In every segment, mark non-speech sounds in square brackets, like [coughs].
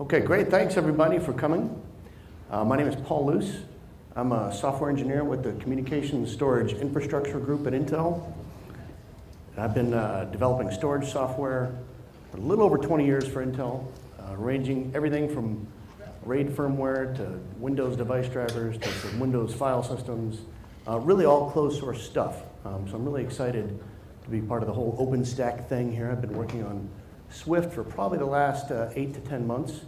Okay, great. Thanks everybody for coming. Uh, my name is Paul Luse. I'm a software engineer with the Communications Storage Infrastructure Group at Intel. I've been uh, developing storage software for a little over 20 years for Intel, uh, ranging everything from RAID firmware to Windows device drivers to Windows file systems, uh, really all closed source stuff. Um, so I'm really excited to be part of the whole OpenStack thing here. I've been working on Swift for probably the last uh, eight to 10 months.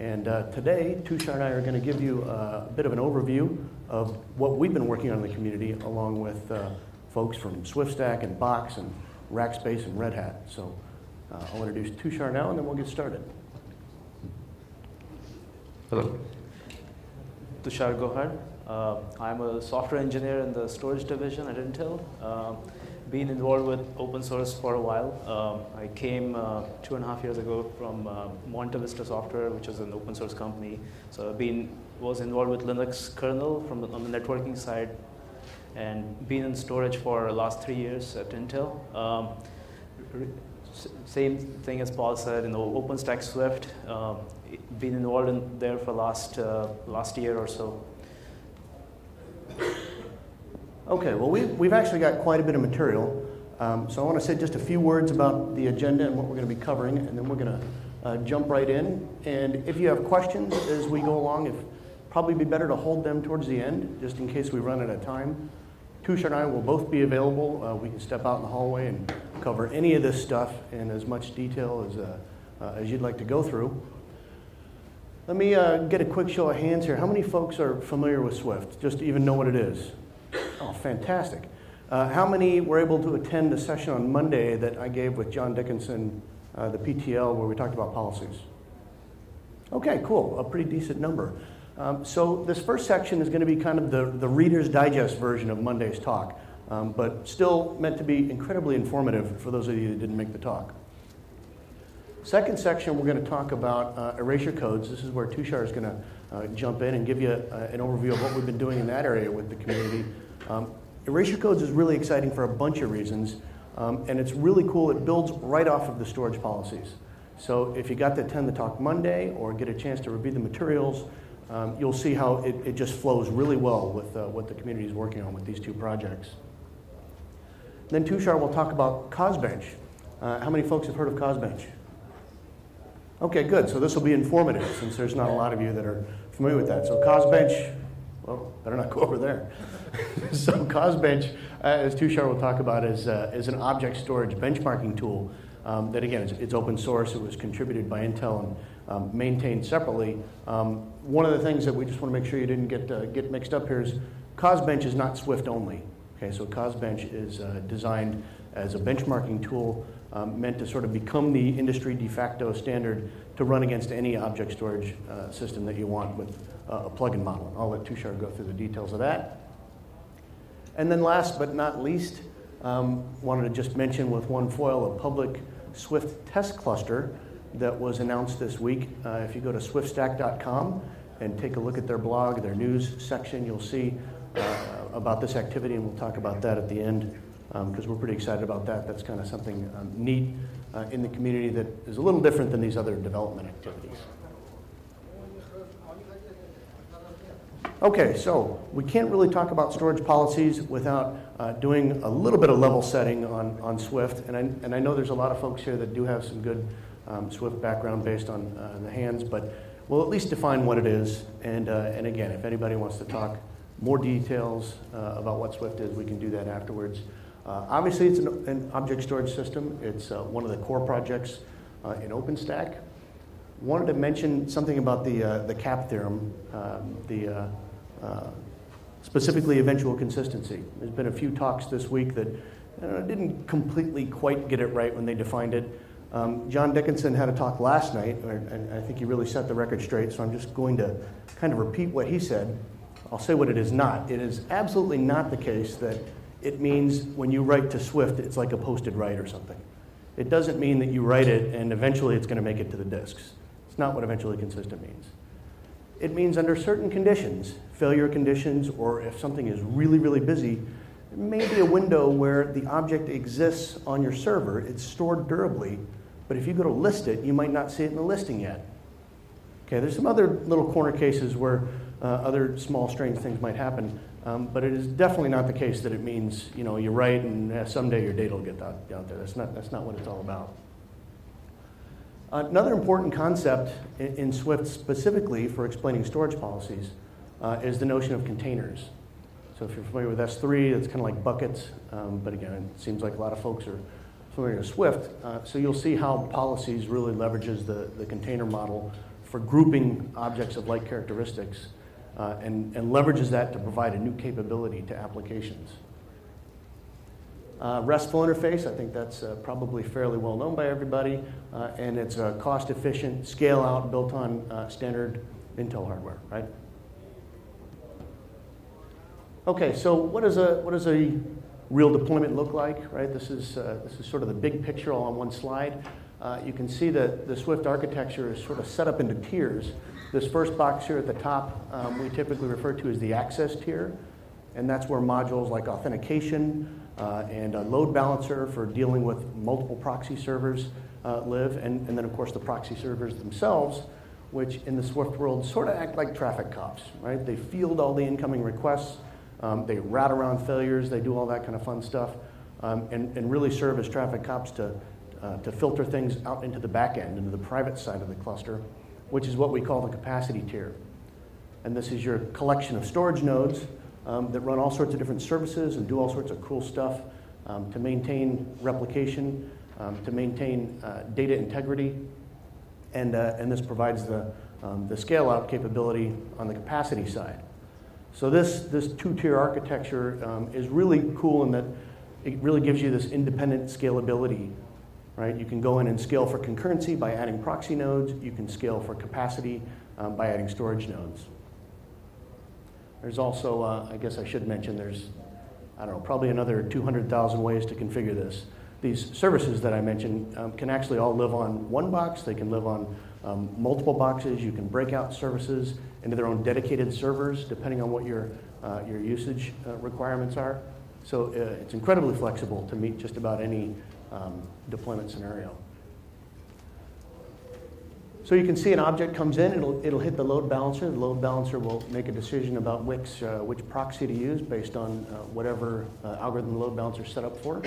And uh, today, Tushar and I are going to give you a bit of an overview of what we've been working on in the community, along with uh, folks from SwiftStack and Box and Rackspace and Red Hat. So uh, I'll introduce Tushar now, and then we'll get started. Hello. Tushar Gohad. Uh, I'm a software engineer in the storage division at Intel. Uh, been involved with open source for a while. Um, I came uh, two and a half years ago from uh, Vista Software, which is an open source company. So I've been was involved with Linux kernel from the, on the networking side, and been in storage for the last three years at Intel. Um, same thing as Paul said, you know, OpenStack Swift. Um, been involved in there for last uh, last year or so. Okay, well, we, we've actually got quite a bit of material. Um, so I want to say just a few words about the agenda and what we're going to be covering, and then we're going to uh, jump right in. And if you have questions as we go along, if probably be better to hold them towards the end, just in case we run out of time. Tushar and I will both be available. Uh, we can step out in the hallway and cover any of this stuff in as much detail as, uh, uh as you'd like to go through. Let me uh, get a quick show of hands here. How many folks are familiar with Swift? Just to even know what it is? Oh, fantastic. Uh, how many were able to attend the session on Monday that I gave with John Dickinson, uh, the PTL, where we talked about policies? Okay, cool. A pretty decent number. Um, so this first section is going to be kind of the, the Reader's Digest version of Monday's talk, um, but still meant to be incredibly informative for those of you that didn't make the talk. Second section, we're going to talk about uh, erasure codes. This is where Tushar is going to uh, jump in and give you a, an overview of what we've been doing in that area with the community. Um, erasure codes is really exciting for a bunch of reasons, um, and it's really cool. It builds right off of the storage policies. So if you got to attend the talk Monday or get a chance to review the materials, um, you'll see how it, it, just flows really well with uh, what the community is working on with these two projects. Then Tushar will talk about COSBench. Uh, how many folks have heard of COSBench? Okay, good. So this will be informative since there's not a lot of you that are familiar with that. So COSBench, well, better not go over there. [laughs] so COSBench, uh, as Tushar will talk about, is, uh, is an object storage benchmarking tool um, that, again, it's, it's, open source. It was contributed by Intel and um, maintained separately. Um, one of the things that we just want to make sure you didn't get, uh, get mixed up here is COSBench is not Swift only. Okay, so COSBench is uh, designed as a benchmarking tool um, meant to sort of become the industry de facto standard to run against any object storage uh, system that you want with uh, a plugin model. And I'll let Tushar go through the details of that. And then last but not least, um, wanted to just mention with one foil a public Swift test cluster that was announced this week. Uh, if you go to swiftstack.com and take a look at their blog, their news section, you'll see uh, about this activity, and we'll talk about that at the end because um, we're pretty excited about that. That's kind of something um, neat uh, in the community that is a little different than these other development activities. Okay, so we can't really talk about storage policies without uh, doing a little bit of level setting on, on Swift. And I, and I know there's a lot of folks here that do have some good um, Swift background based on uh, the hands, but we'll at least define what it is. And, uh, and again, if anybody wants to talk more details uh, about what Swift is, we can do that afterwards. Uh, obviously, it's an, an, object storage system. It's uh, one of the core projects in OpenStack. Wanted to mention something about the, the CAP theorem, um, the, uh, uh, specifically eventual consistency. There's been a few talks this week that didn't completely quite get it right when they defined it. Um, John Dickinson had a talk last night, and I think he really set the record straight, so I'm just going to kind of repeat what he said. I'll say what it is not. It is absolutely not the case that it means when you write to Swift, it's like a posted write or something. It doesn't mean that you write it and eventually it's going to make it to the disks. It's not what eventually consistent means. It means under certain conditions, failure conditions, or if something is really, really busy, there may be a window where the object exists on your server, it's stored durably, but if you go to list it, you might not see it in the listing yet. Okay, there's some other little corner cases where uh, other small strange things might happen, um, but it is definitely not the case that it means you know you write and uh, someday your data will get out, out there. That's not that's not what it's all about. Another important concept in, in Swift specifically for explaining storage policies uh, is the notion of containers. So if you're familiar with S3, it's kind of like buckets, um, but again, it seems like a lot of folks are familiar with Swift. Uh, so you'll see how policies really leverages the, the container model for grouping objects of like characteristics uh, and, and leverages that to provide a new capability to applications. Uh, RESTful interface, I think that's uh, probably fairly well known by everybody, uh, and it's a cost efficient, scale out, built on uh, standard Intel hardware, right? Okay, so what does a, what does a real deployment look like, right? This is, uh, this is sort of the big picture all on one slide. Uh, you can see that the Swift architecture is sort of set up into tiers. This first box here at the top, um, we typically refer to as the access tier, and that's where modules like authentication uh, and a load balancer for dealing with multiple proxy servers uh, live, and, and then of course the proxy servers themselves, which in the Swift world sort of act like traffic cops, right? They field all the incoming requests, um, they rat around failures, they do all that kind of fun stuff, um, and, and really serve as traffic cops to, uh, to filter things out into the back end, into the private side of the cluster, which is what we call the capacity tier. And this is your collection of storage nodes um, that run all sorts of different services and do all sorts of cool stuff um, to maintain replication, um, to maintain uh, data integrity, and, uh, and this provides the, um, the scale out capability on the capacity side. So this, this two-tier architecture um, is really cool in that it really gives you this independent scalability, right? You can go in and scale for concurrency by adding proxy nodes. You can scale for capacity um, by adding storage nodes. There's also, uh, I guess I should mention, there's, I don't know, probably another 200,000 ways to configure this. These services that I mentioned um, can actually all live on one box. They can live on um, multiple boxes. You can break out services into their own dedicated servers, depending on what your, uh, your usage uh, requirements are. So uh, it's incredibly flexible to meet just about any um, deployment scenario. So you can see an object comes in, it'll, it'll hit the load balancer. The load balancer will make a decision about which, uh, which proxy to use based on uh, whatever uh, algorithm the load balancer is set up for.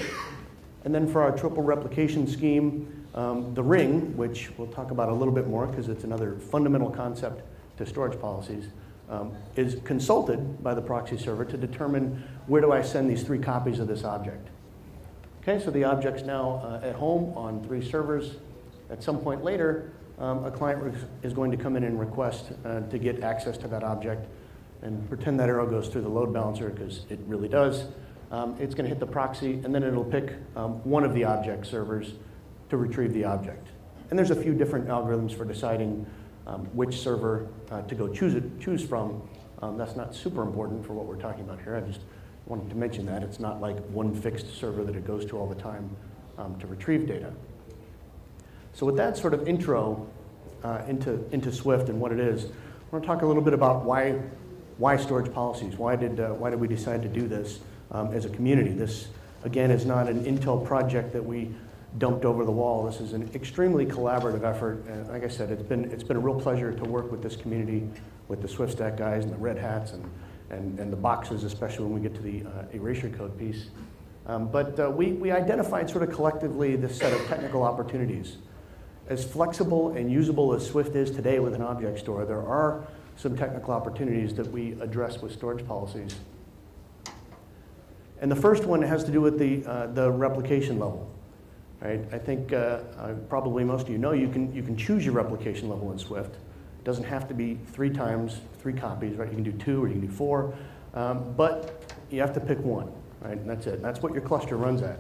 And then for our triple replication scheme, um, the ring, which we'll talk about a little bit more because it's another fundamental concept to storage policies, um, is consulted by the proxy server to determine where do I send these three copies of this object. Okay, so the object's now uh, at home on three servers. At some point later, um, a client is going to come in and request uh, to get access to that object and pretend that arrow goes through the load balancer because it really does. Um, it's going to hit the proxy and then it'll pick um, one of the object servers to retrieve the object. And there's a few different algorithms for deciding um, which server uh, to go choose, it, choose from. Um, that's not super important for what we're talking about here. I just wanted to mention that. It's not like one fixed server that it goes to all the time um, to retrieve data. So with that sort of intro uh, into, into Swift and what it is, I want to talk a little bit about why, why storage policies. Why did, uh, why did we decide to do this um, as a community? This, again, is not an Intel project that we dumped over the wall. This is an extremely collaborative effort. And like I said, it's been, it's been a real pleasure to work with this community, with the SwiftStack guys and the Red Hats and, and, and the boxes, especially when we get to the uh, erasure code piece. Um, but uh, we, we identified sort of collectively this set of technical opportunities as flexible and usable as Swift is today with an object store, there are some technical opportunities that we address with storage policies. And the first one has to do with the, uh, the replication level. Right? I think uh, uh, probably most of you know you can, you can choose your replication level in Swift. It doesn't have to be three times, three copies, right? You can do two or you can do four, um, but you have to pick one, right? And that's it. That's what your cluster runs at.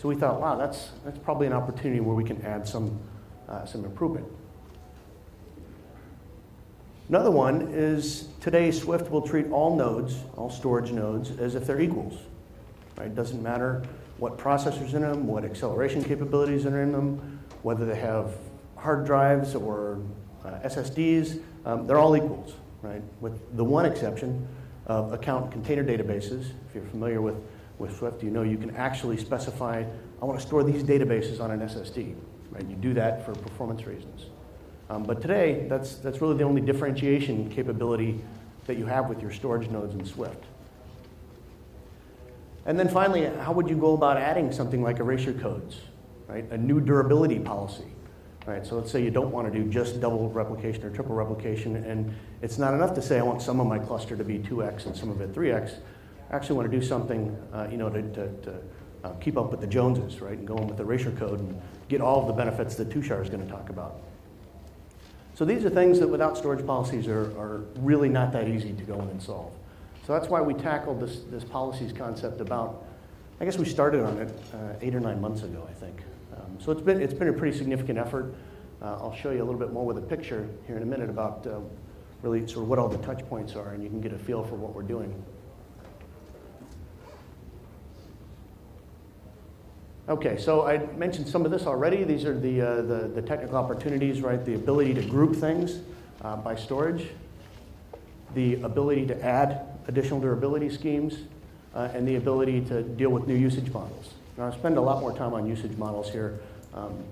So we thought, wow, that's, that's probably an opportunity where we can add some uh, some improvement. Another one is today Swift will treat all nodes, all storage nodes, as if they're equals. Right? It doesn't matter what processors in them, what acceleration capabilities are in them, whether they have hard drives or uh, SSDs, um, they're all equals, right? With the one exception of account container databases. If you're familiar with, with Swift, you know you can actually specify, I want to store these databases on an SSD. Right? You do that for performance reasons. Um, but today, that's, that's really the only differentiation capability that you have with your storage nodes in Swift. And then finally, how would you go about adding something like erasure codes, right? A new durability policy, right? So let's say you don't want to do just double replication or triple replication, and it's not enough to say I want some of my cluster to be 2x and some of it 3x. I actually want to do something, uh, you know, to, to, to uh, keep up with the Joneses, right? And go in with the erasure code and get all of the benefits that Tushar is going to talk about. So these are things that without storage policies are, are really not that easy to go in and solve. So that's why we tackled this, this policies concept about, I guess we started on it uh, eight or nine months ago, I think. Um, so it's been, it's been a pretty significant effort. Uh, I'll show you a little bit more with a picture here in a minute about uh, really sort of what all the touch points are, and you can get a feel for what we're doing. Okay, so I mentioned some of this already. These are the, uh, the, the, technical opportunities, right? The ability to group things uh, by storage, the ability to add additional durability schemes, uh, and the ability to deal with new usage models. Now, I'll spend a lot more time on usage models here um,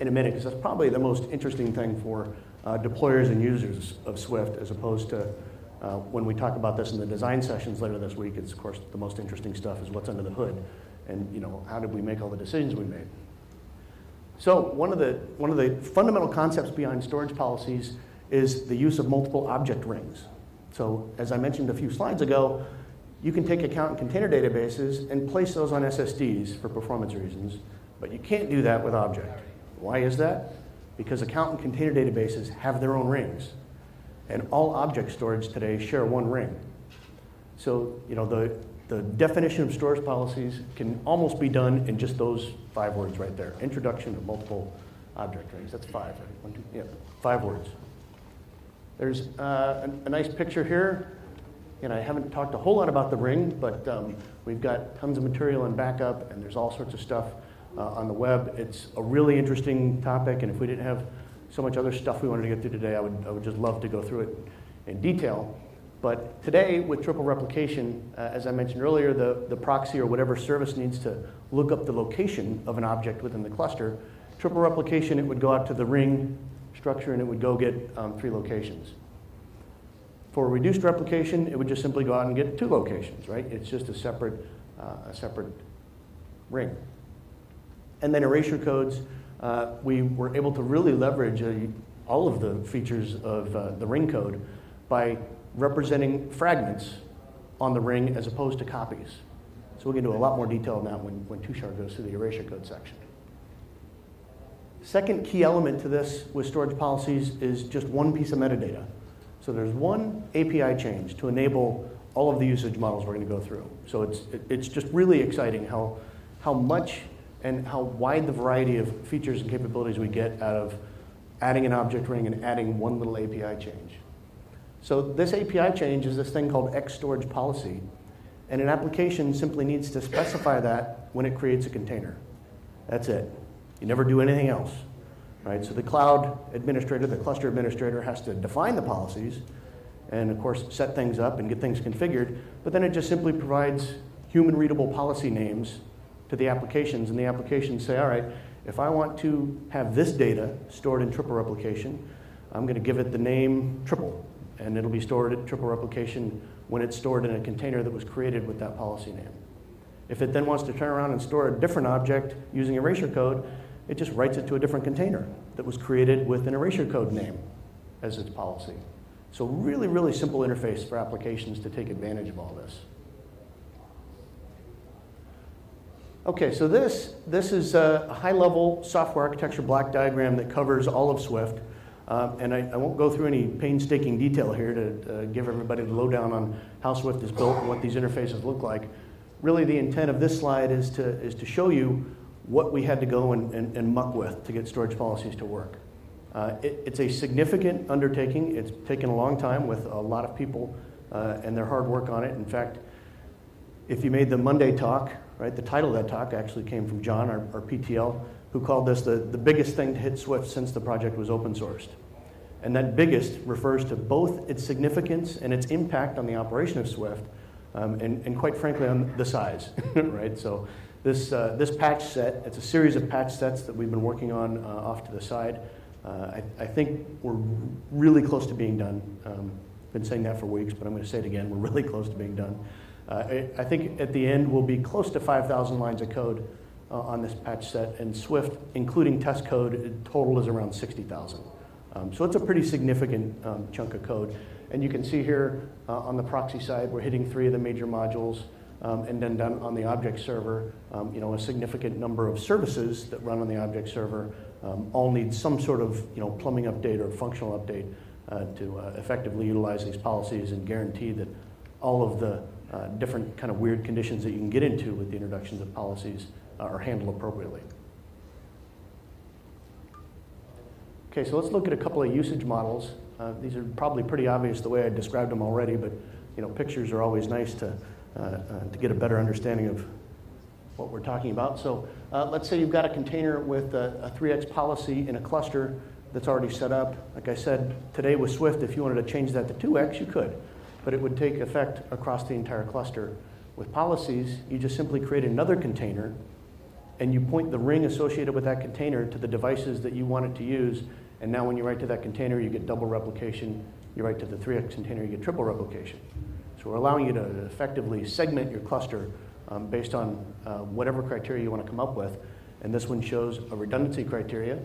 in a minute because that's probably the most interesting thing for uh, deployers and users of Swift as opposed to uh, when we talk about this in the design sessions later this week. It's, of course, the most interesting stuff is what's under the hood and, you know, how did we make all the decisions we made. So one of the, one of the fundamental concepts behind storage policies is the use of multiple object rings. So as I mentioned a few slides ago, you can take account and container databases and place those on SSDs for performance reasons, but you can't do that with object. Why is that? Because account and container databases have their own rings. And all object storage today share one ring. So, you know, the, the definition of storage policies can almost be done in just those five words right there. Introduction of multiple object rings. That's five. Right? One, two, yeah, five words. There's uh, a, a, nice picture here. And I haven't talked a whole lot about the ring, but um, we've got tons of material and backup, and there's all sorts of stuff uh, on the web. It's a really interesting topic, and if we didn't have so much other stuff we wanted to get through today, I would, I would just love to go through it in detail. But today, with triple replication, uh, as I mentioned earlier, the, the proxy or whatever service needs to look up the location of an object within the cluster. Triple replication, it would go out to the ring structure and it would go get um, three locations. For reduced replication, it would just simply go out and get two locations, right? It's just a separate, uh, a separate ring. And then erasure codes, uh, we were able to really leverage uh, all of the features of uh, the ring code by representing fragments on the ring as opposed to copies. So we're going to do a lot more detail on that when, when Tushar goes through the erasure code section. Second key element to this with storage policies is just one piece of metadata. So there's one API change to enable all of the usage models we're going to go through. So it's, it's just really exciting how, how much and how wide the variety of features and capabilities we get out of adding an object ring and adding one little API change. So this API change is this thing called X storage policy. And an application simply needs to specify that when it creates a container. That's it. You never do anything else, right? So the cloud administrator, the cluster administrator has to define the policies and of course set things up and get things configured, but then it just simply provides human readable policy names to the applications and the applications say, all right, if I want to have this data stored in triple replication, I'm going to give it the name triple and it'll be stored at triple replication when it's stored in a container that was created with that policy name. If it then wants to turn around and store a different object using erasure code, it just writes it to a different container that was created with an erasure code name as its policy. So really, really simple interface for applications to take advantage of all this. Okay, so this, this is a high-level software architecture block diagram that covers all of Swift. Um, and I, I, won't go through any painstaking detail here to uh, give everybody the lowdown on how Swift is built and what these interfaces look like. Really, the intent of this slide is to, is to show you what we had to go and, and, and muck with to get storage policies to work. Uh, it, it's a significant undertaking. It's taken a long time with a lot of people uh, and their hard work on it. In fact, if you made the Monday talk, right, the title of that talk actually came from John, our, our PTL, who called this the, the biggest thing to hit Swift since the project was open sourced. And that biggest refers to both its significance and its impact on the operation of Swift, um, and, and quite frankly, on the size, [laughs] right? So this, uh, this patch set, it's a series of patch sets that we've been working on uh, off to the side. uh, I, I think we're really close to being done. Um, I've been saying that for weeks, but I'm going to say it again. We're really close to being done. Uh, I, I think at the end we'll be close to 5,000 lines of code uh, on this patch set, and Swift, including test code, total is around 60,000. Um, so it's a pretty significant um, chunk of code. And you can see here uh, on the proxy side, we're hitting three of the major modules. Um, and then down on the object server, um, you know, a significant number of services that run on the object server um, all need some sort of, you know, plumbing update or functional update uh, to uh, effectively utilize these policies and guarantee that all of the uh, different kind of weird conditions that you can get into with the introductions of policies uh, are handled appropriately. Okay, so let's look at a couple of usage models. Uh, these are probably pretty obvious the way I described them already, but you know, pictures are always nice to, to get a better understanding of what we're talking about. So uh, let's say you've got a container with a, a 3x policy in a cluster that's already set up. Like I said, today with Swift, if you wanted to change that to 2x, you could, but it would take effect across the entire cluster. With policies, you just simply create another container and you point the ring associated with that container to the devices that you want it to use, and now when you write to that container, you get double replication. You write to the 3x container, you get triple replication. So we're allowing you to effectively segment your cluster um, based on uh, whatever criteria you want to come up with. And this one shows a redundancy criteria.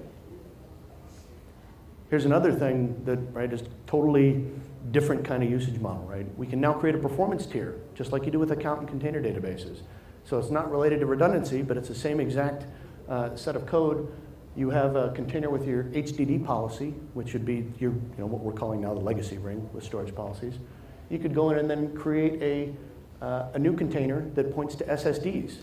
Here's another thing that right is totally different kind of usage model, right? We can now create a performance tier, just like you do with account and container databases. So it's not related to redundancy, but it's the same exact uh, set of code, you have a container with your HDD policy, which would be your, you know, what we're calling now the legacy ring with storage policies. You could go in and then create a, uh, a new container that points to SSDs,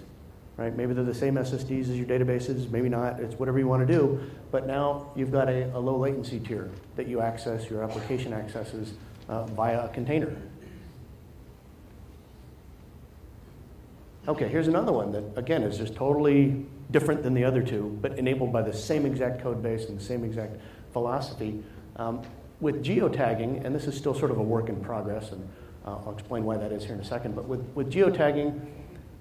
right? Maybe they're the same SSDs as your databases, maybe not, it's whatever you want to do. But now you've got a, a low latency tier that you access, your application accesses uh, via a container. Okay, here's another one that, again, is just totally different than the other two, but enabled by the same exact code base and the same exact philosophy. Um, with geotagging, and this is still sort of a work in progress, and uh, I'll explain why that is here in a second, but with, with geotagging,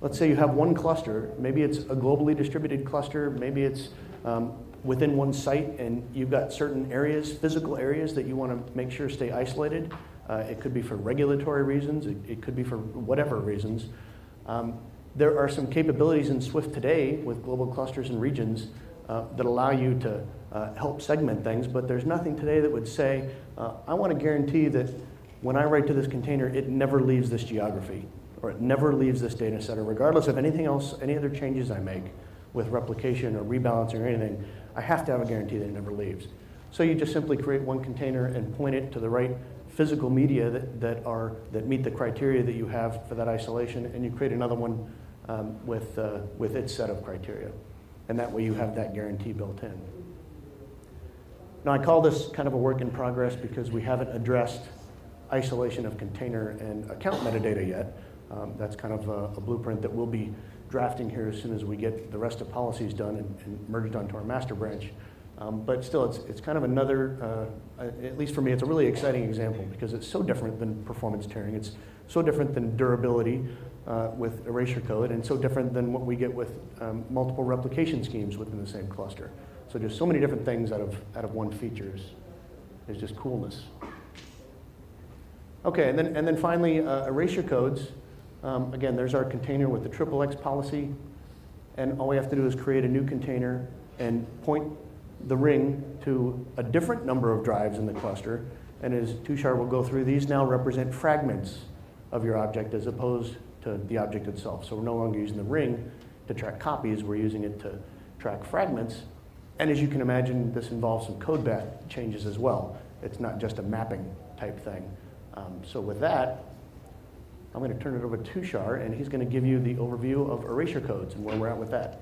let's say you have one cluster, maybe it's a globally distributed cluster, maybe it's um, within one site, and you've got certain areas, physical areas, that you want to make sure stay isolated. Uh, it could be for regulatory reasons, it, it could be for whatever reasons. Um, there are some capabilities in Swift today with global clusters and regions uh, that allow you to uh, help segment things, but there's nothing today that would say, uh, I want to guarantee that when I write to this container, it never leaves this geography or it never leaves this data center, regardless of anything else, any other changes I make with replication or rebalancing or anything, I have to have a guarantee that it never leaves. So you just simply create one container and point it to the right physical media that, that, are, that meet the criteria that you have for that isolation, and you create another one um, with, uh, with its set of criteria. And that way you have that guarantee built in. Now, I call this kind of a work in progress because we haven't addressed isolation of container and account metadata yet. Um, that's kind of a, a, blueprint that we'll be drafting here as soon as we get the rest of policies done and, and merged onto our master branch. Um, but still, it's, it's kind of another, uh, at least for me, it's a really exciting example because it's so different than performance tiering. It's so different than durability uh, with erasure code and so different than what we get with um, multiple replication schemes within the same cluster. So just so many different things out of, out of one features is just coolness. Okay, and then, and then finally, uh, erasure codes. Um, again, there's our container with the triple X policy. And all we have to do is create a new container and point the ring to a different number of drives in the cluster. And as Tushar will go through, these now represent fragments of your object as opposed to the object itself. So we're no longer using the ring to track copies, we're using it to track fragments. And as you can imagine, this involves some code bath changes as well. It's not just a mapping type thing. Um, so with that, I'm going to turn it over to Tushar, and he's going to give you the overview of erasure codes and where we're at with that.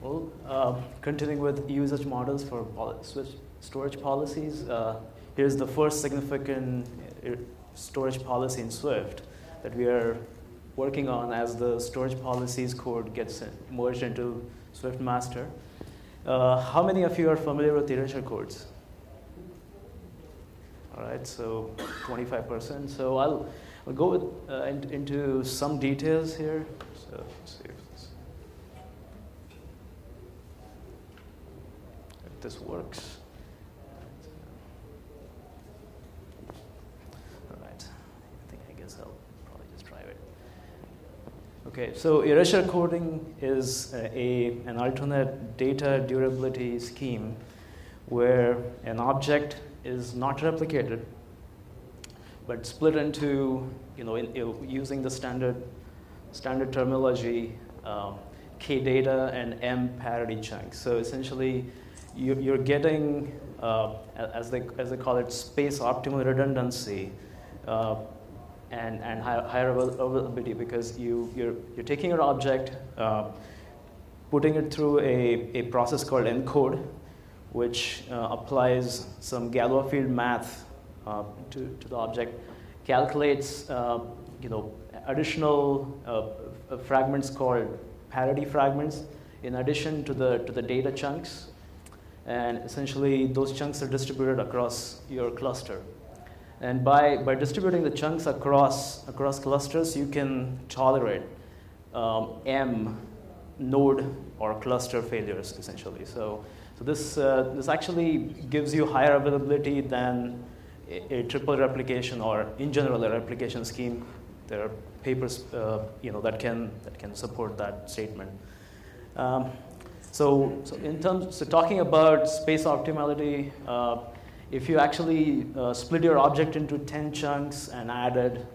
Well, uh, continuing with usage models for storage policies, uh, here's the first significant uh, storage policy in Swift that we are working on as the storage policies code gets merged into Swift master. Uh, how many of you are familiar with erasure codes? All right, so 25%. So I'll, We'll go with, uh, in, into some details here. So let's see this, works. All right. I think I guess I'll probably just try it. Okay, so erasure coding is a, an alternate data durability scheme where an object is not replicated but split into, you know, in, in, using the standard, standard terminology, um, K data and M parity chunks. So essentially, you, you're getting, uh, as, they, as they call it, space optimal redundancy uh, and, and higher, availability because you, you're, you're taking your object, uh, putting it through a, a process called encode, which uh, applies some Galois field math uh, to, to the object, calculates uh, you know, additional fragments called parity fragments in addition to the, to the data chunks. And essentially, those chunks are distributed across your cluster. And by, by distributing the chunks across, across clusters, you can tolerate um, M node or cluster failures, essentially. So, so this, uh, this actually gives you higher availability than a, a, triple replication or in general a replication scheme. There are papers uh, you know, that, can, that can support that statement. Um, so, so in terms, so talking about space optimality, uh, if you actually uh, split your object into 10 chunks and added,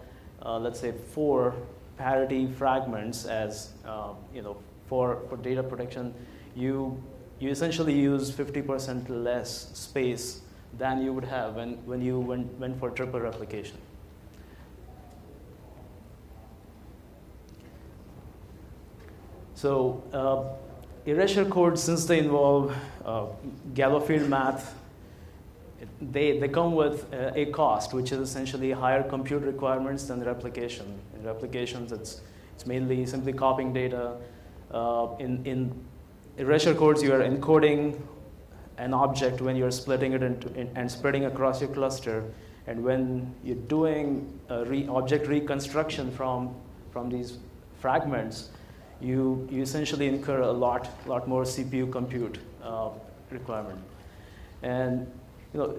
let's say, four parity fragments as, uh, you know, for, for data protection, you, you essentially use 50% less space than you would have when, when you went, went for triple replication. So uh, erasure codes, since they involve uh, Galois field math, they, they come with uh, a cost, which is essentially higher compute requirements than replication. In replications, it's, it's mainly simply copying data. Uh, in, in erasure codes, you are encoding an object when you're splitting it into, in, and spreading across your cluster. And when you're doing re object reconstruction from, from these fragments, you, you essentially incur a lot, lot more CPU compute uh, requirement. And you know,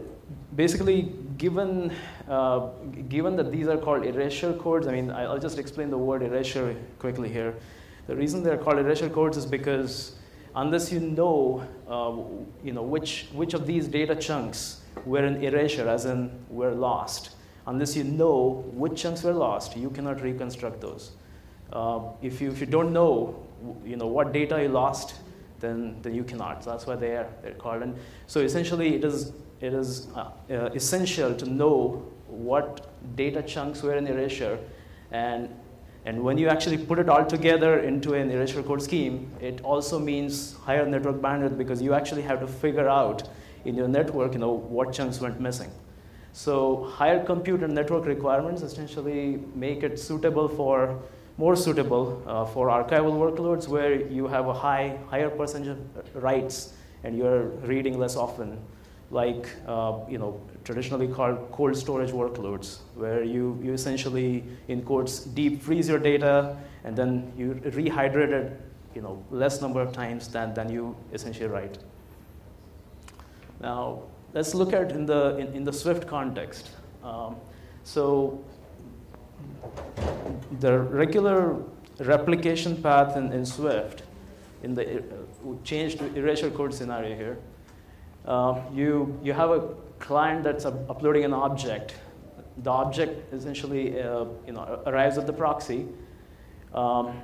basically, given, uh, given that these are called erasure codes, I mean, I'll just explain the word erasure quickly here. The reason they're called erasure codes is because unless you know, uh, you know which, which of these data chunks were an erasure, as in were lost, unless you know which chunks were lost, you cannot reconstruct those. Uh, if, you, if you don't know, you know what data you lost, then, then you cannot. So that's why they are, they're called. And so essentially, it is, it is uh, uh, essential to know what data chunks were in erasure and and when you actually put it all together into an erasure code scheme, it also means higher network bandwidth because you actually have to figure out in your network, you know, what chunks went missing. So higher compute and network requirements essentially make it suitable for, more suitable uh, for archival workloads where you have a high, higher percentage of writes and you're reading less often like uh, you know traditionally called cold storage workloads, where you, you essentially in quotes deep freeze your data and then you rehydrate it you know less number of times than, than you essentially write. Now let's look at in the in, in the Swift context. Um, so the regular replication path in, in Swift in the uh, changed erasure code scenario here uh, you, you have a client that's uploading an object. The object essentially uh, you know, arrives at the proxy. Um,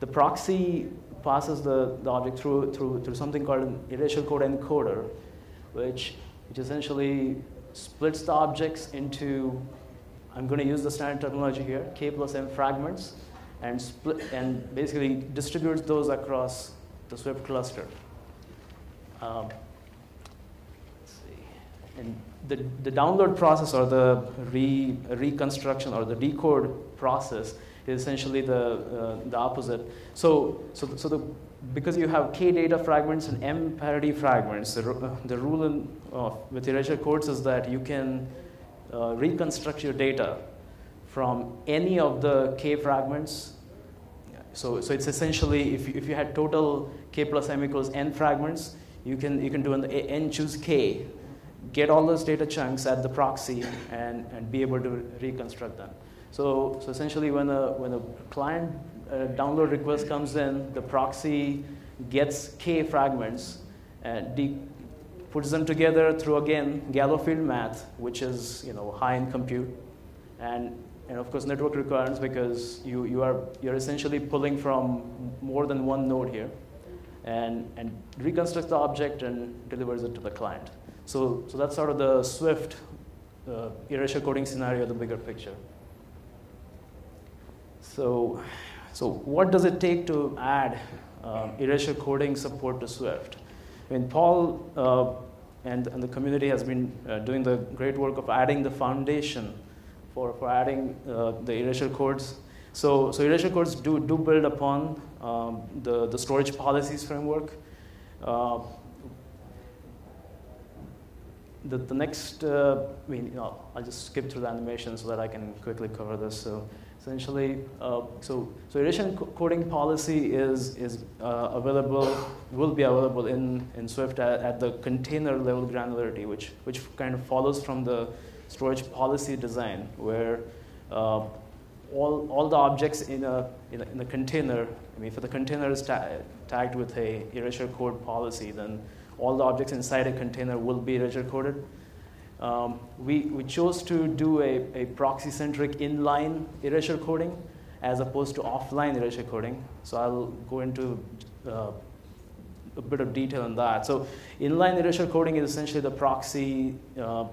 the proxy passes the, the object through, through, through something called an erasure code encoder, which, which essentially splits the objects into, I'm going to use the standard terminology here, k plus m fragments, and, split, and basically distributes those across the Swift cluster. Um, and the, the download process or the re, reconstruction or the decode process is essentially the, uh, the opposite. So, so, so the, because you have k data fragments and m parity fragments, the, uh, the rule in, uh, with erasure codes is that you can uh, reconstruct your data from any of the k fragments. So, so it's essentially if you, if you had total k plus m equals n fragments, you can, you can do an n choose k, get all those data chunks at the proxy and, and be able to reconstruct them. So, so essentially when a, when a client uh, download request comes in, the proxy gets k fragments and de- puts them together through again Galois-Field math, which is you know high in compute, and and of course network requirements because you, you are you're essentially pulling from more than one node here, and and reconstructs the object and delivers it to the client. So so that's sort of the Swift uh, erasure coding scenario, the bigger picture. So so what does it take to add um, erasure coding support to Swift? Mean, Paul uh, and, and the community has been uh, doing the great work of adding the foundation for, for adding uh, the erasure codes. So, so erasure codes do, do build upon um, the, the storage policies framework. Uh, the, the next, uh, I mean, you know, I'll just skip through the animation so that I can quickly cover this. So, essentially, uh, so, so erasure coding policy is, is uh, available, will be available in, in Swift at, at, the container level granularity, which, which kind of follows from the storage policy design, where uh, all, all the objects in a, in a, in a container, I mean, if the container is ta tagged with a erasure code policy, then all the objects inside a container will be erasure coded. Um, we, we chose to do a, a proxy-centric inline erasure coding as opposed to offline erasure coding. So I'll go into uh, a bit of detail on that. So inline erasure coding is essentially the proxy uh,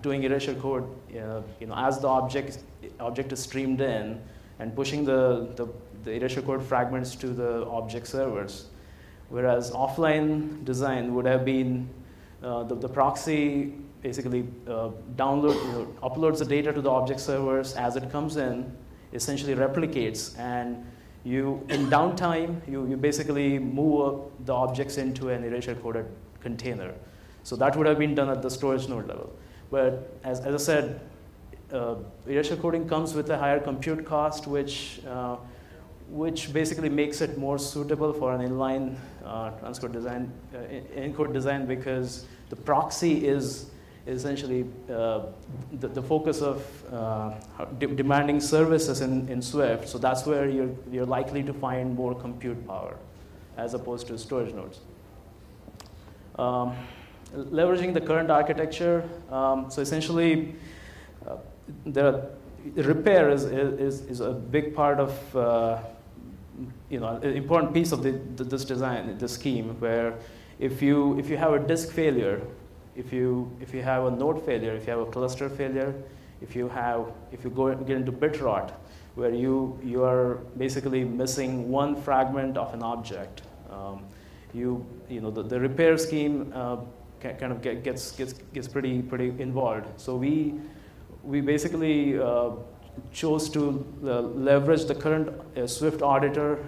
doing erasure code uh, you know, as the object, object is streamed in and pushing the, the, the erasure code fragments to the object servers. Whereas offline design would have been uh, the, the proxy basically uh, download, you know, uploads the data to the object servers as it comes in, essentially replicates, and you, in downtime, you, you basically move the objects into an erasure coded container. So that would have been done at the storage node level. But as, as I said, uh, erasure coding comes with a higher compute cost, which, uh, which basically makes it more suitable for an inline uh, transcode design, uh, encode design because the proxy is essentially uh, the, the, focus of uh, de demanding services in, in Swift. So that's where you're, you're likely to find more compute power as opposed to storage nodes. Um, leveraging the current architecture, um, so essentially uh, the repair is, is, is a big part of uh, you know, an important piece of the, the, this design, this scheme, where if you, if you have a disk failure, if you, if you have a node failure, if you have a cluster failure, if you, have, if you go, get into bit rot, where you, you are basically missing one fragment of an object, um, you, you know, the, the repair scheme uh, kind of get, gets, gets, gets pretty, pretty involved. So we, we basically uh, chose to uh, leverage the current uh, Swift auditor,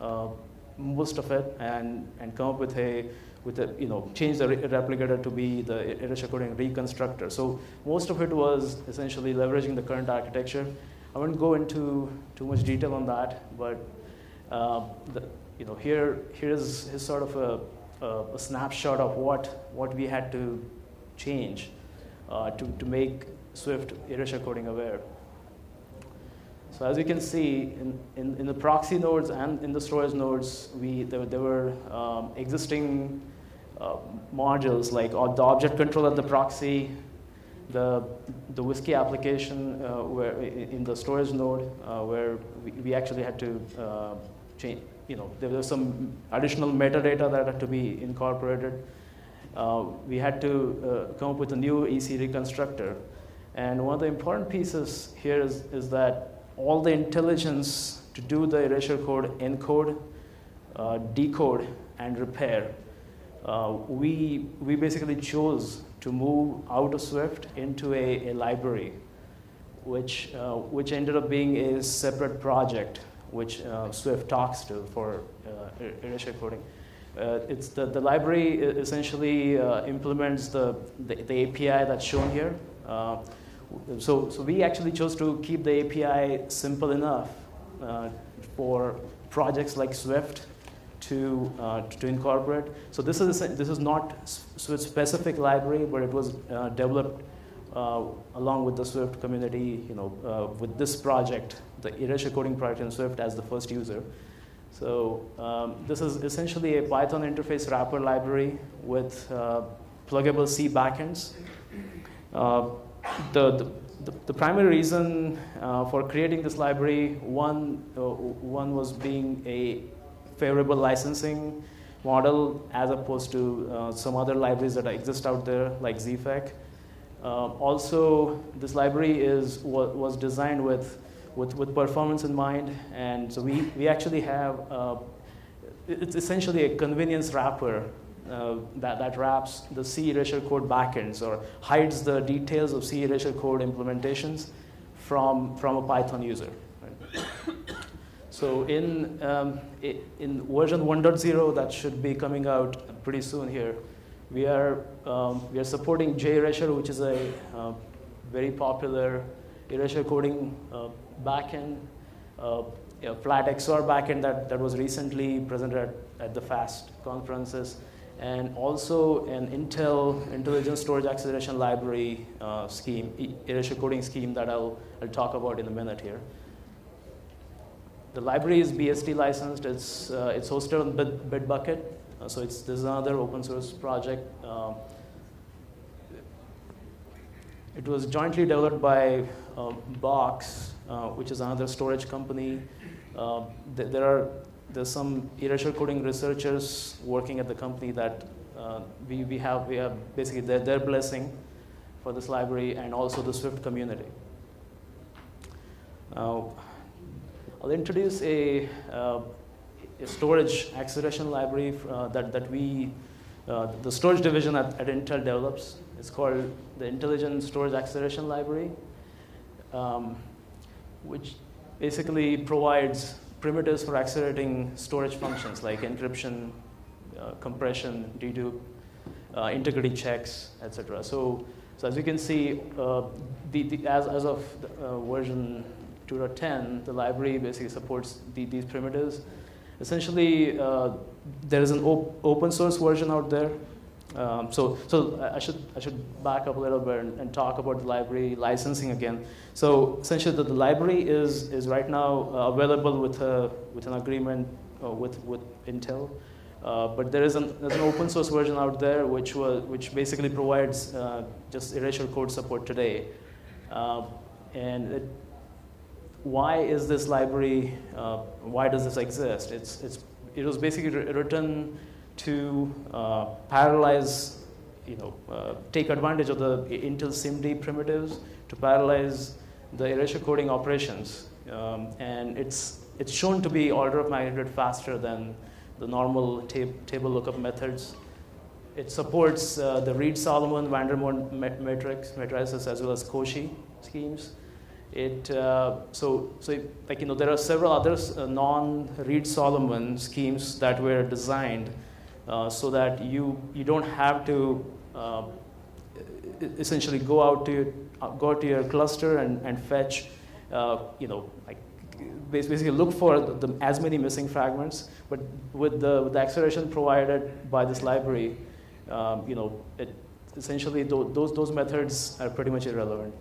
uh, most of it, and, and come up with a with a, you know, change the re replicator to be the erasure coding reconstructor. So most of it was essentially leveraging the current architecture. I won't go into too much detail on that, but uh, the, you know, here, here's, here's sort of a, a, a, snapshot of what, what we had to change uh, to, to make Swift erasure coding aware. So as you can see, in, in, in, the proxy nodes and in the storage nodes, we, there, there were um, existing uh, modules like uh, the object control at the proxy, the, the WSGI application uh, where in the storage node uh, where we, we, actually had to uh, change, you know, there was some additional metadata that had to be incorporated. Uh, we had to come up with a new EC reconstructor. And one of the important pieces here is, is that all the intelligence to do the erasure code encode, decode, and repair uh, we, we basically chose to move out of Swift into a, a library, which, uh, which ended up being a separate project, which uh, Swift talks to for uh, erasure coding. Uh, it's the, the library essentially uh, implements the, the, the, API that's shown here. So, so we actually chose to keep the API simple enough uh, for projects like Swift to, uh, to incorporate. So this is, this is not Swift specific library, but it was uh, developed uh, along with the Swift community, you know, uh, with this project, the erasure coding project in Swift as the first user. So um, this is essentially a Python interface wrapper library with uh, pluggable C backends. The, the, the, the, primary reason uh, for creating this library, one, uh, one was being a favorable licensing model as opposed to uh, some other libraries that exist out there like ZFEC. Uh, also, this library is, was designed with, with, with performance in mind, and so we, we actually have, uh, it's essentially a convenience wrapper uh, that, that wraps the C erasure code backends or hides the details of C erasure code implementations from, from a Python user. Right? [coughs] So in, um, in version 1.0 that should be coming out pretty soon here, we are, um, we are supporting JErasure, which is a uh, very popular erasure coding uh, backend, uh, a flat XOR backend that, that was recently presented at, at the FAST conferences, and also an Intel Intelligent Storage Acceleration Library uh, scheme, erasure coding scheme that I'll, I'll talk about in a minute here. The library is BSD licensed. It's, uh, it's hosted on Bitbucket, uh, so it's, this is another open source project. Um, it was jointly developed by uh, Box, uh, which is another storage company. Uh, th there are there's some erasure coding researchers working at the company that uh, we, we have we have basically their, their blessing for this library and also the Swift community. I'll introduce a a storage acceleration library uh, that, that we, uh, the storage division at, at, Intel develops. It's called the Intelligent Storage Acceleration Library, um, which basically provides primitives for accelerating storage functions like encryption, uh, compression, dedupe, uh, integrity checks, etc. So, so as you can see, uh, the, the, as, as of the, uh, version 2.10, the library basically supports the, these primitives essentially, uh, there is an op open source version out there. Um, so, so I should I should back up a little bit and, and talk about the library licensing again. So essentially, the, the library is is right now uh, available with a with an agreement uh, with with Intel. Uh, but there is an, there's an open source version out there which was which basically provides uh, just erasure code support today, uh, and it why is this library, uh, why does this exist? It's, it's, it was basically written to uh, parallelize, you know, uh, take advantage of the Intel SIMD primitives to parallelize the erasure coding operations. Um, and it's, it's shown to be order of magnitude faster than the normal tab table lookup methods. It supports uh, the Reed-Solomon, Vandermonde matrix, matrices, as well as Cauchy schemes. It, uh, so, so like, you know, there are several other uh, non-Reed-Solomon schemes that were designed so that you, you don't have to uh, essentially go out to, uh, go to your cluster and, and fetch, uh, you know, like basically look for the, the, as many missing fragments, but with the, with the acceleration provided by this library, um, you know, it, essentially th those, those methods are pretty much irrelevant.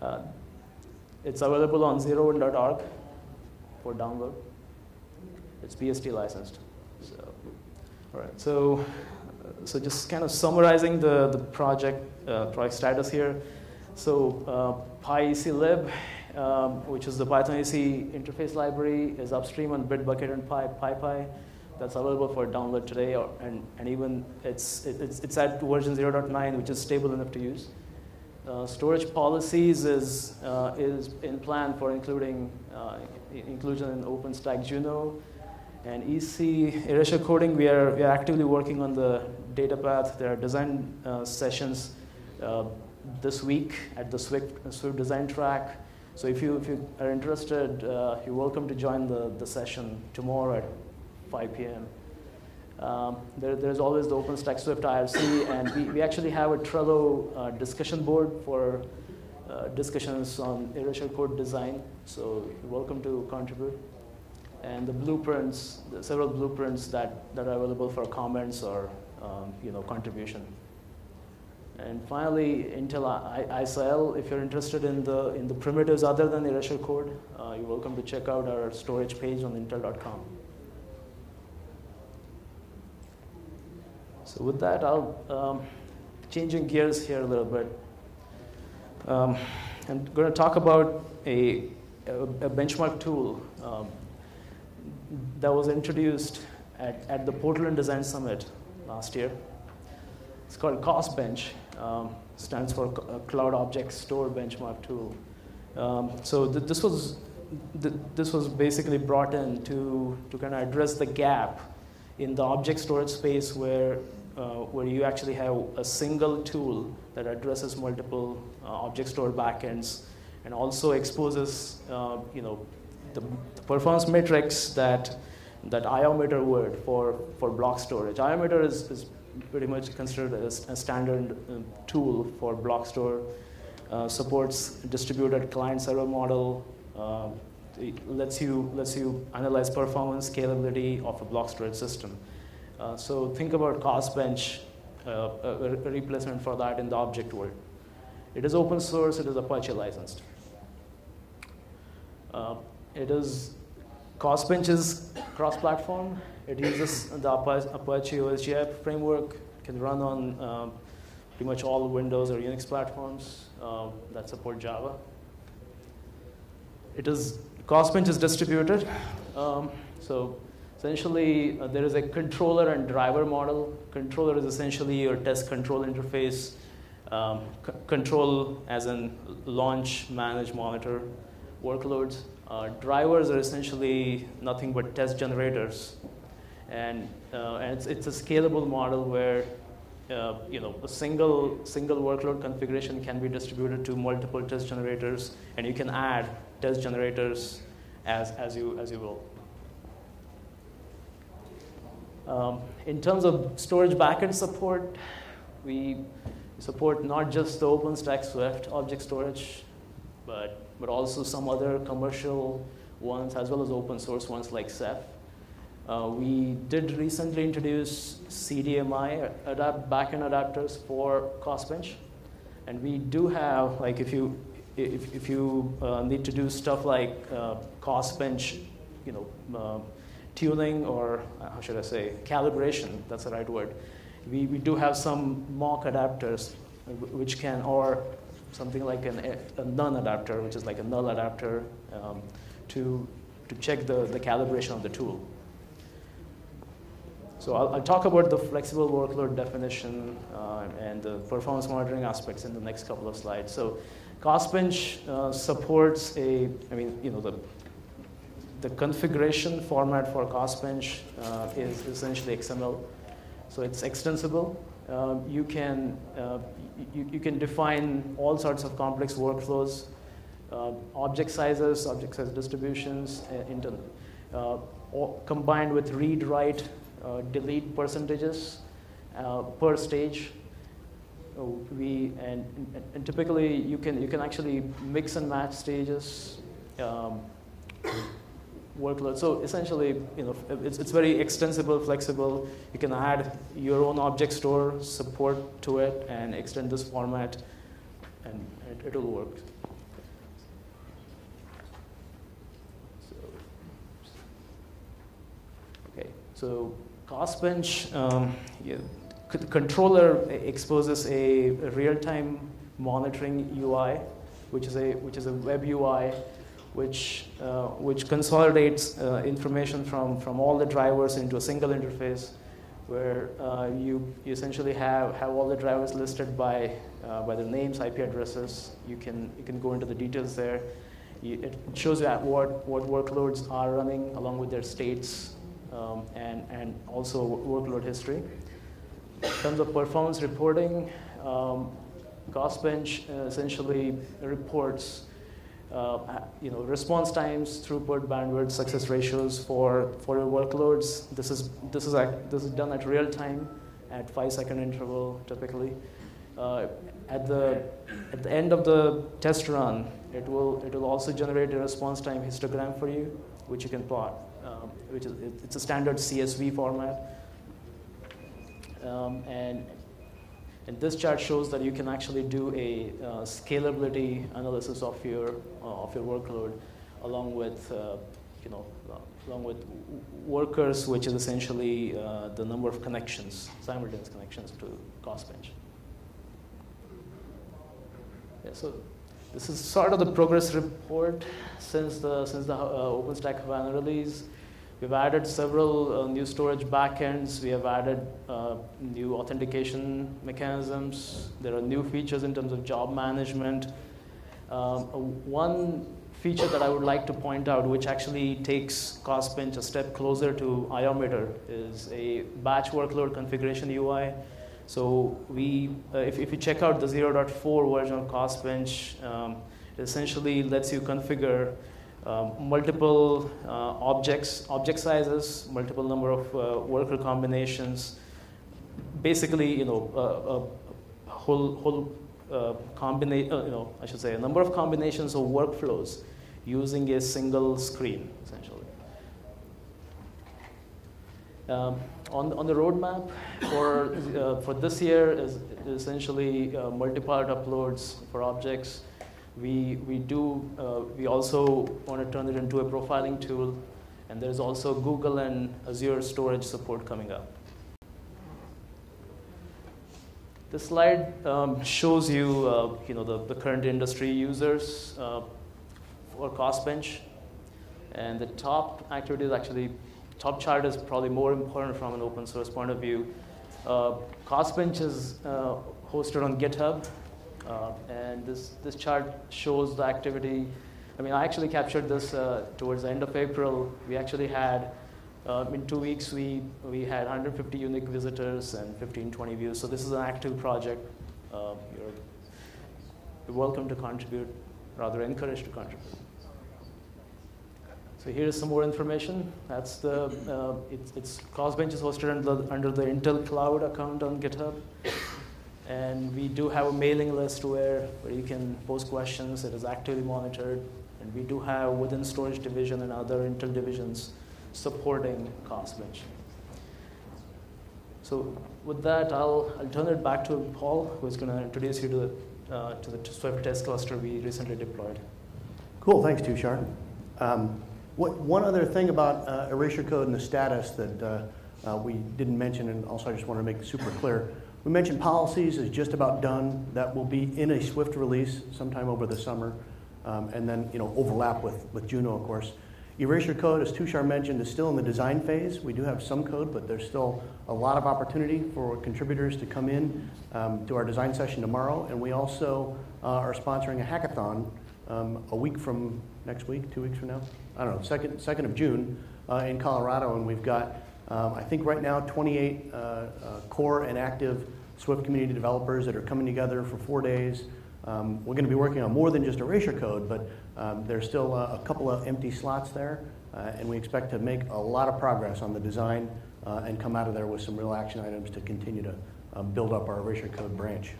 Uh, it's available on 01.org for download. It's BSD licensed. So, all right. So, so just kind of summarizing the the project uh, project status here. So, uh, PyEClib, um, which is the Python EC interface library, is upstream on Bitbucket and Py, PyPI. That's available for download today, or, and, and even it's, it's, it's at version 0.9, which is stable enough to use. Uh, storage policies is, uh, is in plan for including uh, inclusion in OpenStack Juno. And EC erasure coding, we are, we are actively working on the data path. There are design uh, sessions uh, this week at the Swift, Swift design track. So if you, if you are interested, you're welcome to join the, the session tomorrow at 5 p.m. Um, there, there's always the OpenStack Swift IRC, and we, we actually have a Trello uh, discussion board for uh, discussions on erasure code design. So you're welcome to contribute. And the blueprints, the several blueprints that, that are available for comments or um, you know contribution. And finally, Intel I ISA-L, if you're interested in the, in the primitives other than erasure code, uh, you're welcome to check out our storage page on intel.com. So with that, I'll um, changing gears here a little bit. Um, I'm going to talk about a, a, a benchmark tool um, that was introduced at, at the Portland Design Summit last year. It's called COSBench, um, stands for Cloud Object Store Benchmark Tool. Um, so th this was th this was basically brought in to to kind of address the gap in the object storage space where uh, where you actually have a single tool that addresses multiple uh, object store backends and also exposes uh, you know the, performance metrics that that Iometer word for for block storage. Iometer is, is pretty much considered as a standard uh, tool for block store. Uh, supports distributed client server model. Uh, it lets you lets you analyze performance scalability of a block storage system. Uh, so think about COSBench, uh, a, a, replacement for that in the object world. It is open source, it is Apache licensed. Uh, it is, COSBench is cross-platform. It uses the Apache OSGI framework, can run on um, pretty much all Windows or Unix platforms um, that support Java. It is, COSBench is distributed. Um, so Essentially, uh, there is a controller and driver model. Controller is essentially your test control interface. Um, control as in launch, manage, monitor workloads. Uh, drivers are essentially nothing but test generators. And, uh, and it's, it's, a scalable model where uh, you know, a single, single workload configuration can be distributed to multiple test generators, and you can add test generators as, as, you, as you will. Um, in terms of storage backend support, we support not just the OpenStack Swift object storage, but, but also some other commercial ones as well as open source ones like Ceph. Uh, we did recently introduce CDMI adapt backend adapters for COSBench. And we do have, like if you, if, if you uh, need to do stuff like uh, you know, uh, tuning or uh, how should I say, calibration, that's the right word. We, we do have some mock adapters uh, which can, or something like an, a none adapter, which is like a null adapter um, to, to check the, the calibration of the tool. So I'll, I'll, talk about the flexible workload definition uh, and the performance monitoring aspects in the next couple of slides. So COSBench uh, supports a, I mean, you know, the the configuration format for COSBench uh, is essentially XML. So it's extensible. Uh, you, can, uh, you, you, can define all sorts of complex workflows, uh, object sizes, object size distributions, uh, uh, combined with read, write, delete percentages per stage. We, and, and, typically you can, you can actually mix and match stages. Um, workload. So essentially, you know, it's, it's very extensible, flexible. You can add your own object store support to it and extend this format, and it, it'll work. So, okay, so COSBench, um, yeah, controller exposes a, a real-time monitoring UI, which is a which is a web UI which, uh, which consolidates uh, information from, from all the drivers into a single interface where uh, you, you essentially have, have all the drivers listed by, uh, by their names, IP addresses. You can, you can go into the details there. You, it shows you what, what workloads are running along with their states um, and, and also workload history. In terms of performance reporting, um, uh, essentially reports uh, you know, response times, throughput, bandwidth, success ratios for, for your workloads. This is, this, is, this is done at real time at five second interval typically. Uh, at, the, at the end of the test run, it will, it will also generate a response time histogram for you, which you can plot, um, which is, it's a standard CSV format. Um, and, and this chart shows that you can actually do a uh, scalability analysis of your, uh, of your workload along with, uh, you know, uh, along with workers, which is essentially uh, the number of connections, simultaneous connections to COSBench. Yeah, so this is sort of the progress report since the, since the uh, OpenStack Havana release. We've added several uh, new storage backends. We have added uh, new authentication mechanisms. There are new features in terms of job management. Um, one feature that I would like to point out, which actually takes COSBench a step closer to Iometer, is a batch workload configuration UI. So we, uh, if, if you check out the 0.4 version of COSBench, um, it essentially lets you configure um, multiple uh, objects, object sizes, multiple number of uh, worker combinations. Basically, you know, a whole whole uh, combination, uh, you know, I should say, a number of combinations of workflows using a single screen, essentially. Um, on, on the roadmap for, uh, for this year is essentially uh, multi-part uploads for objects. We, we do, uh, we also want to turn it into a profiling tool, and there's also Google and Azure storage support coming up. This slide um, shows you, uh, you know, the, the current industry users uh, for COSBench. And the top activity is actually, top chart is probably more important from an open source point of view. Uh, COSBench is uh, hosted on GitHub. Uh, and this, this chart shows the activity. I mean, I actually captured this uh, towards the end of April. We actually had um, in two weeks, we, we had 150 unique visitors and 15, 20 views. So this is an active project. Uh, you're, welcome to contribute, rather encouraged to contribute. So here's some more information. That's the, uh, it's, it's is hosted under under the Intel Cloud account on GitHub. And we do have a mailing list where, where you can post questions. It is actively monitored. And we do have within storage division and other Intel divisions supporting COSBench. So with that, I'll, I'll turn it back to Paul, who's going to introduce you to the, uh, to the Swift test cluster we recently deployed. Cool, thanks, Tushar. Um, what, one other thing about uh, erasure code and the status that uh, uh, we didn't mention, and also I just want to make super clear. We mentioned policies is just about done. That will be in a Swift release sometime over the summer, um, and then you know overlap with, with Juno, of course. Erasure code, as Tushar mentioned, is still in the design phase. We do have some code, but there's still a lot of opportunity for contributors to come in um, to our design session tomorrow. And we also uh, are sponsoring a hackathon um, a week from next week, two weeks from now. I don't know, second, second of June uh, in Colorado. And we've got, um, I think right now, 28 uh, uh, core and active Swift community developers that are coming together for four days. Um, we're going to be working on more than just erasure code, but um, there's still a, a, couple of empty slots there, uh, and we expect to make a lot of progress on the design uh, and come out of there with some real action items to continue to um, build up our erasure code branch.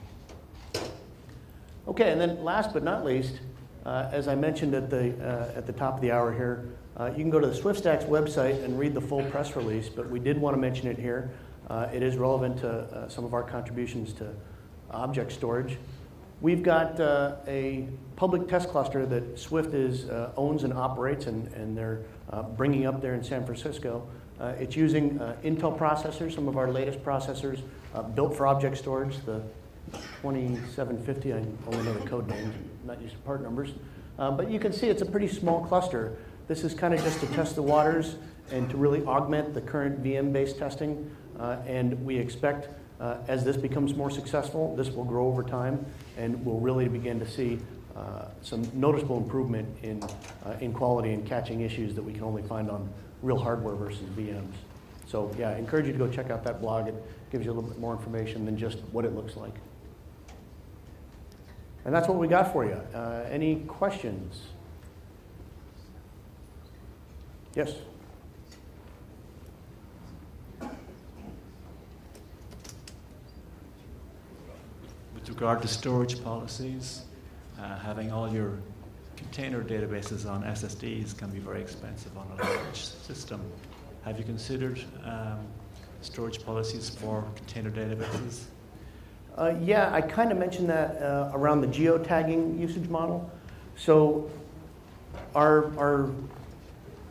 Okay, and then last but not least, uh, as I mentioned at the, uh, at the top of the hour here, uh, you can go to the SwiftStack's website and read the full press release, but we did want to mention it here. Uh, it is relevant to some of our contributions to object storage. We've got uh, a public test cluster that Swift is, uh, owns and operates, and, and they're uh, bringing up there in San Francisco. Uh, it's using uh, Intel processors, some of our latest processors, uh, built for object storage, the 2750, I only know the code names, not used part numbers. but you can see it's a pretty small cluster. This is kind of just to test the waters and to really augment the current VM-based testing. and we expect uh, as this becomes more successful, this will grow over time, and we'll really begin to see uh, some noticeable improvement in, uh, in quality and catching issues that we can only find on real hardware versus VMs. So yeah, I encourage you to go check out that blog. It gives you a little bit more information than just what it looks like. And that's what we got for you. Uh, any questions? Yes? With regard to storage policies, uh, having all your container databases on SSDs can be very expensive on a large system. Have you considered um, storage policies for container databases? Uh, yeah, I kind of mentioned that uh, around the geotagging usage model. So our, our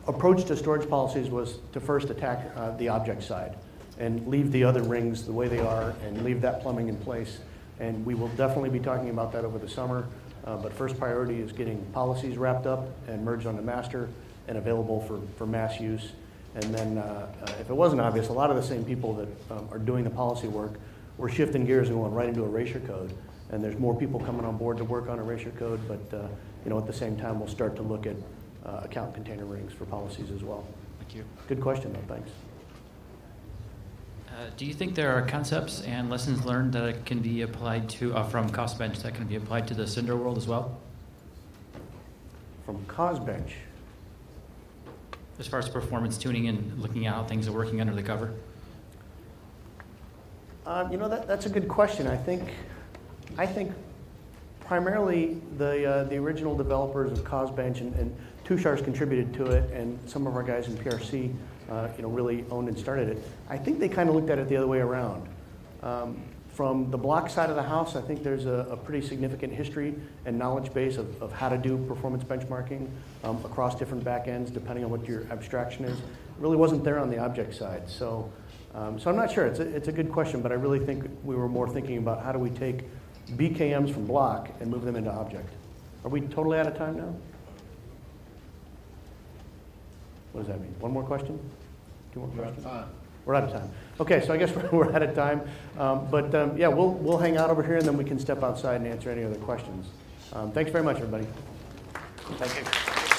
approach to storage policies was to first attack uh, the object side and leave the other rings the way they are and leave that plumbing in place. And we will definitely be talking about that over the summer. Uh, but first priority is getting policies wrapped up and merged onto master and available for, for mass use. And then, uh, uh, if it wasn't obvious, a lot of the same people that um, are doing the policy work, we're shifting gears and going right into erasure code. And there's more people coming on board to work on erasure code, but uh, you know, at the same time, we'll start to look at uh, account container rings for policies as well. Thank you. Good question, though. Thanks. Uh, Do you think there are concepts and lessons learned that can be applied to, uh, from COSBench that can be applied to the Cinder world as well? From Cosbench. As far as performance tuning and looking at how things are working under the cover? Um, you know, that, that's a good question. I think, I think primarily the, uh, the original developers of Cosbench and, and Tushars contributed to it, and some of our guys in PRC, uh, you know, really owned and started it. I think they kind of looked at it the other way around. Um, from the block side of the house, I think there's a, a pretty significant history and knowledge base of, of how to do performance benchmarking um, across different backends, depending on what your abstraction is. It really wasn't there on the object side. So, um, so I'm not sure. It's a, it's a good question, but I really think we were more thinking about how do we take BKMs from block and move them into object. Are we totally out of time now? What does that mean? One more question? Two more questions? We're out of time. Okay, so I guess we're, [laughs] we're out of time. Um, but um, yeah, we'll, we'll hang out over here and then we can step outside and answer any other questions. Um, thanks very much, everybody. Thank you.